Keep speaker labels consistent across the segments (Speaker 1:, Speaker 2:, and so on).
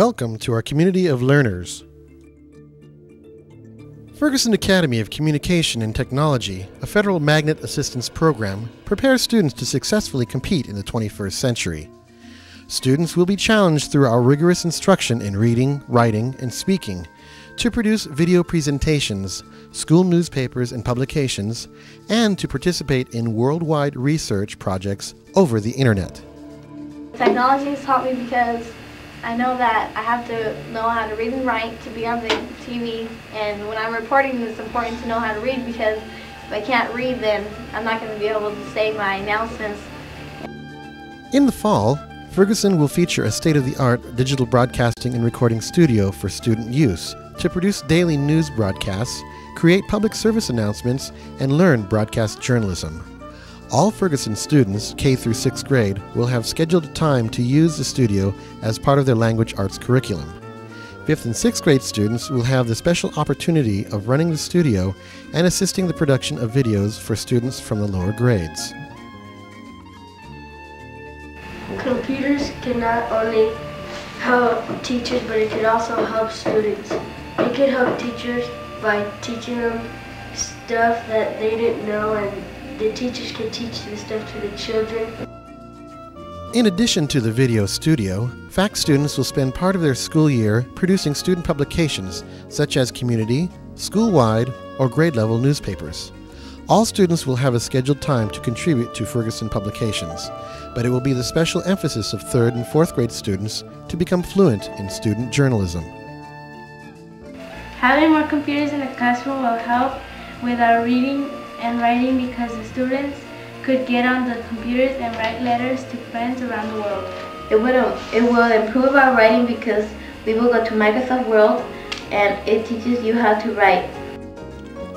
Speaker 1: Welcome to our community of learners. Furgeson Academy of Communication and Technology, a federal magnet assistance program, prepares students to successfully compete in the 21st century. Students will be challenged through our rigorous instruction in reading, writing, and speaking to produce video presentations, school newspapers and publications, and to participate in worldwide research projects over the internet.
Speaker 2: Technology has taught me because I know that I have to know how to read and write to be on the TV, and when I'm reporting, it's important to know how to read because if I can't read, then I'm not going to be able to say my announcements.
Speaker 1: In the fall, Furgeson will feature a state of the art digital broadcasting and recording studio for student use to produce daily news broadcasts, create public service announcements, and learn broadcast journalism. All Furgeson students, K through 6th grade, will have scheduled time to use the studio as part of their language arts curriculum. 5th and 6th grade students will have the special opportunity of running the studio and assisting the production of videos for students from the lower grades.
Speaker 3: Computers can not only help teachers, but it could also help students. It could help teachers by teaching them stuff that they didn't know and the teachers can teach this stuff to the children.
Speaker 1: In addition to the video studio, FACT students will spend part of their school year producing student publications such as community, school-wide, or grade-level newspapers. All students will have a scheduled time to contribute to Furgeson publications, but it will be the special emphasis of 3rd and 4th grade students to become fluent in student journalism.
Speaker 4: Having more computers in the classroom will help with our reading and writing because the students could get on the computers and write letters to friends around the world.
Speaker 2: It will, um, it will improve our writing because we will go to Microsoft Word and it teaches you how to write.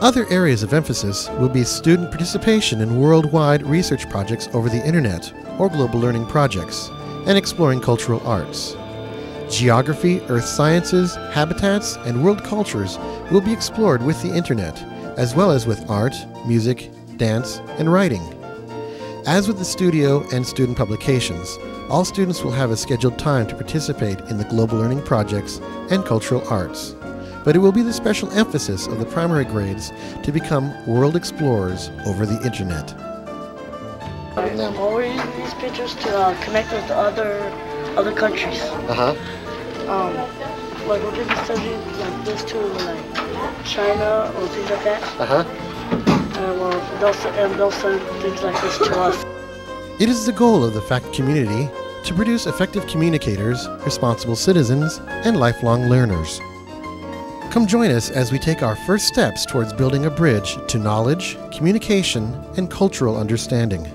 Speaker 1: Other areas of emphasis will be student participation in worldwide research projects over the internet or global learning projects, and exploring cultural arts. Geography, earth sciences, habitats, and world cultures will be explored with the internet, as well as with art, music, dance, and writing. As with the studio and student publications, all students will have a scheduled time to participate in the global learning projects and cultural arts. But it will be the special emphasis of the primary grades to become world explorers over the internet.
Speaker 3: Um, we're using these pictures to uh, connect with other other countries.
Speaker 1: Uh huh.
Speaker 3: Um, like we're giving studies like this to like China or things like that.
Speaker 1: Uh huh.
Speaker 3: And, well, they'll, s- and they'll send things like this to us.
Speaker 1: It is the goal of the FACT community to produce effective communicators, responsible citizens, and lifelong learners. Come join us as we take our first steps towards building a bridge to knowledge, communication, and cultural understanding.